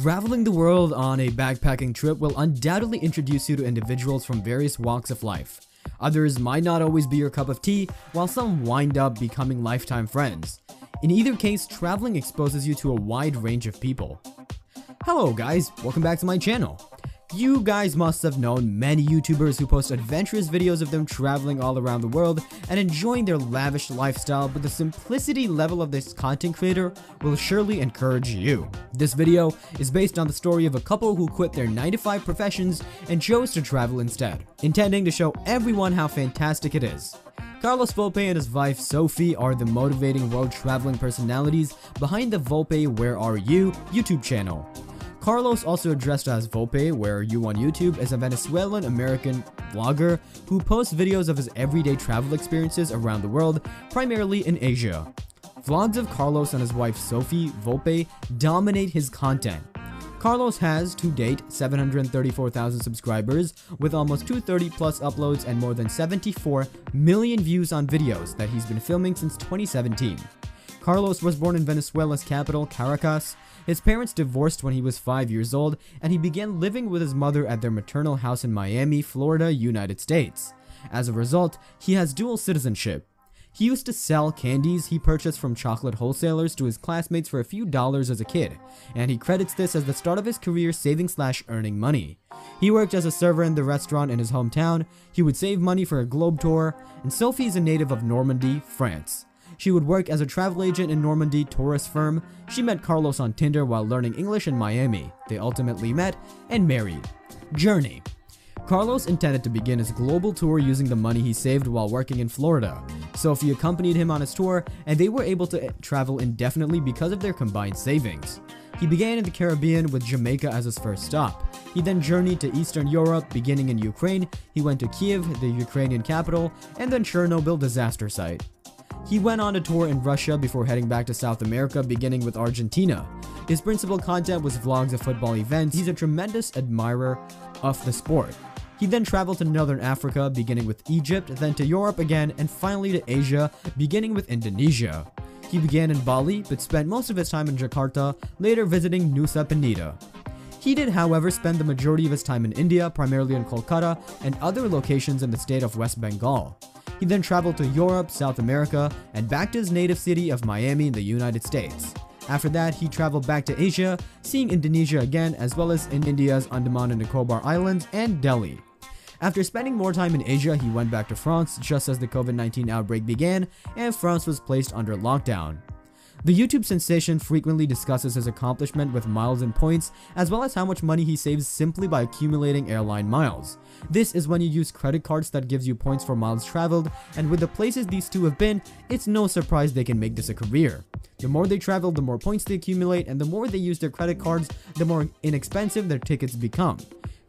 Traveling the world on a backpacking trip will undoubtedly introduce you to individuals from various walks of life. Others might not always be your cup of tea, while some wind up becoming lifetime friends. In either case, traveling exposes you to a wide range of people. Hello guys, welcome back to my channel. You guys must have known many YouTubers who post adventurous videos of them traveling all around the world and enjoying their lavish lifestyle, but the simplicity level of this content creator will surely encourage you. This video is based on the story of a couple who quit their 9 to 5 professions and chose to travel instead, intending to show everyone how fantastic it is. Carlos Volpe and his wife Sophie are the motivating world traveling personalities behind the Volpe Where Are You YouTube channel. Carlos, also addressed as Volpe, where you on YouTube, is a Venezuelan American vlogger who posts videos of his everyday travel experiences around the world, primarily in Asia. Vlogs of Carlos and his wife Sophie Volpe dominate his content. Carlos has, to date, 734,000 subscribers, with almost 230 plus uploads and more than 74 million views on videos that he's been filming since 2017. Carlos was born in Venezuela's capital, Caracas, his parents divorced when he was 5 years old, and he began living with his mother at their maternal house in Miami, Florida, United States. As a result, he has dual citizenship. He used to sell candies he purchased from chocolate wholesalers to his classmates for a few dollars as a kid, and he credits this as the start of his career saving slash earning money. He worked as a server in the restaurant in his hometown, he would save money for a globe tour, and Sophie is a native of Normandy, France. She would work as a travel agent in Normandy tourist firm. She met Carlos on Tinder while learning English in Miami. They ultimately met and married. Journey Carlos intended to begin his global tour using the money he saved while working in Florida. Sophie accompanied him on his tour, and they were able to travel indefinitely because of their combined savings. He began in the Caribbean with Jamaica as his first stop. He then journeyed to Eastern Europe, beginning in Ukraine. He went to Kiev, the Ukrainian capital, and then Chernobyl disaster site. He went on a tour in Russia before heading back to South America, beginning with Argentina. His principal content was vlogs of football events. He's a tremendous admirer of the sport. He then traveled to Northern Africa, beginning with Egypt, then to Europe again, and finally to Asia, beginning with Indonesia. He began in Bali, but spent most of his time in Jakarta, later visiting Nusa Penida. He did, however, spend the majority of his time in India, primarily in Kolkata, and other locations in the state of West Bengal. He then traveled to Europe, South America, and back to his native city of Miami in the United States. After that, he traveled back to Asia, seeing Indonesia again, as well as in India's Andaman and Nicobar Islands and Delhi. After spending more time in Asia, he went back to France just as the COVID-19 outbreak began and France was placed under lockdown. The YouTube sensation frequently discusses his accomplishment with miles and points, as well as how much money he saves simply by accumulating airline miles. This is when you use credit cards that gives you points for miles traveled, and with the places these two have been, it's no surprise they can make this a career. The more they travel, the more points they accumulate, and the more they use their credit cards, the more inexpensive their tickets become.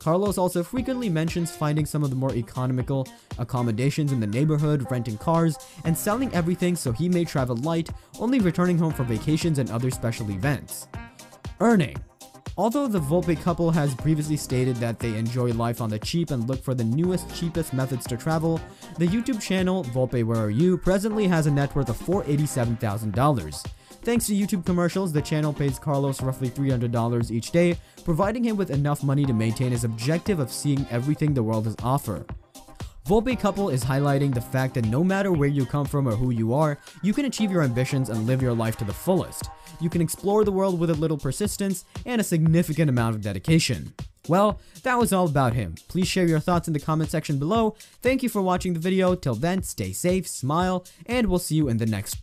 Carlos also frequently mentions finding some of the more economical accommodations in the neighborhood, renting cars, and selling everything so he may travel light, only returning home for vacations and other special events. Earning Although the Volpe couple has previously stated that they enjoy life on the cheap and look for the newest, cheapest methods to travel, the YouTube channel Volpe Where Are You presently has a net worth of $487,000. Thanks to YouTube commercials, the channel pays Carlos roughly $300 each day, providing him with enough money to maintain his objective of seeing everything the world has to offer. Volpe Couple is highlighting the fact that no matter where you come from or who you are, you can achieve your ambitions and live your life to the fullest. You can explore the world with a little persistence and a significant amount of dedication. Well, that was all about him. Please share your thoughts in the comment section below. Thank you for watching the video. Till then, stay safe, smile, and we'll see you in the next